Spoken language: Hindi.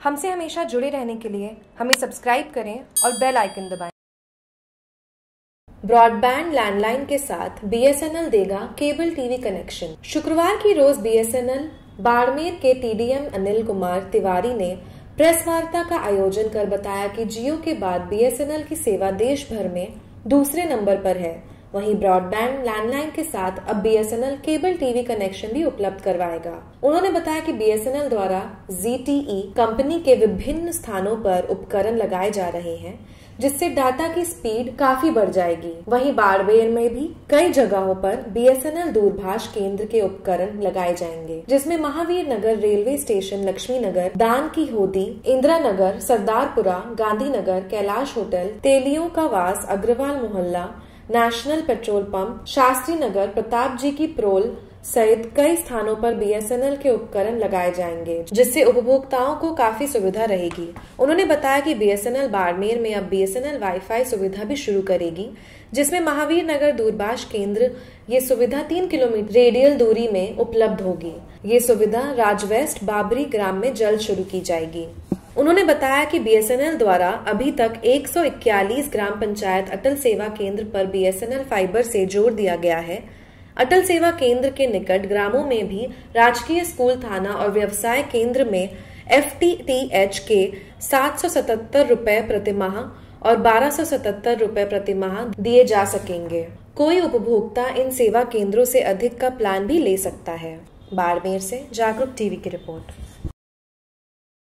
हमसे हमेशा जुड़े रहने के लिए हमें सब्सक्राइब करें और बेल आइकन दबाएँ। ब्रॉडबैंड लैंडलाइन के साथ बीएसएनएल देगा केबल टीवी कनेक्शन शुक्रवार की रोज बीएसएनएल बाड़मेर के टीडीएम अनिल कुमार तिवारी ने प्रेस वार्ता का आयोजन कर बताया कि जियो के बाद बीएसएनएल की सेवा देश भर में दूसरे नंबर पर है वहीं ब्रॉडबैंड लैंडलाइन के साथ अब बीएसएनएल केबल टीवी कनेक्शन भी उपलब्ध करवाएगा। उन्होंने बताया कि बीएसएनएल द्वारा जीटीई कंपनी के विभिन्न स्थानों पर उपकरण लगाए जा रहे हैं, जिससे डाटा की स्पीड काफ़ी बढ़ जाएगी। वहीं बाड़मेर में भी कई जगहों पर बीएसएनएल दूरभाष केंद्र के उपकरण लगाए जाएँगे, जिसमें महावीर नगर रेलवे स्टेशन, लक्ष्मी नगर, दान की होदी इंदिरा नगर, सरदारपुरा गांधीनगर कैलाश होटल, तेलियों का वास, अग्रवाल मोहल्ला national petrol pump, Shastri Nagar, Pratap ji की प्रोल सहित कई स्थानों पर बीएसएनएल के उपकरण लगाए जाएँगे, जिससे उपभोक्ताओं को काफ़ी सुविधा रहेगी। उन्होंने बताया कि बीएसएनएल बाड़मेर में अब बीएसएनएल वाईफाई सुविधा भी शुरू करेगी, जिसमें महावीर नगर दूरभाष केंद्र, ये सुविधा तीन किलोमीटर रेडियल दूरी में उपलब्ध होगी। ये सुविधा राजवेस्ट बाबरी ग्राम में जल्द शुरू की जाएगी। उन्होंने बताया कि बीएसएनएल द्वारा अभी तक 141 ग्राम पंचायत अटल सेवा केंद्र पर बीएसएनएल फाइबर से जोड़ दिया गया है। अटल सेवा केंद्र के निकट ग्रामों में भी राजकीय स्कूल, थाना और व्यवसाय केंद्र में एफटीटीएच के सात सौ सतहत्तर रूपए प्रति माह और बारह सौ सतहत्तर रूपए प्रतिमाह दिए जा सकेंगे। कोई उपभोक्ता इन सेवा केंद्रों से अधिक का प्लान भी ले सकता है। बाड़मेर से जागरूक टीवी की रिपोर्ट।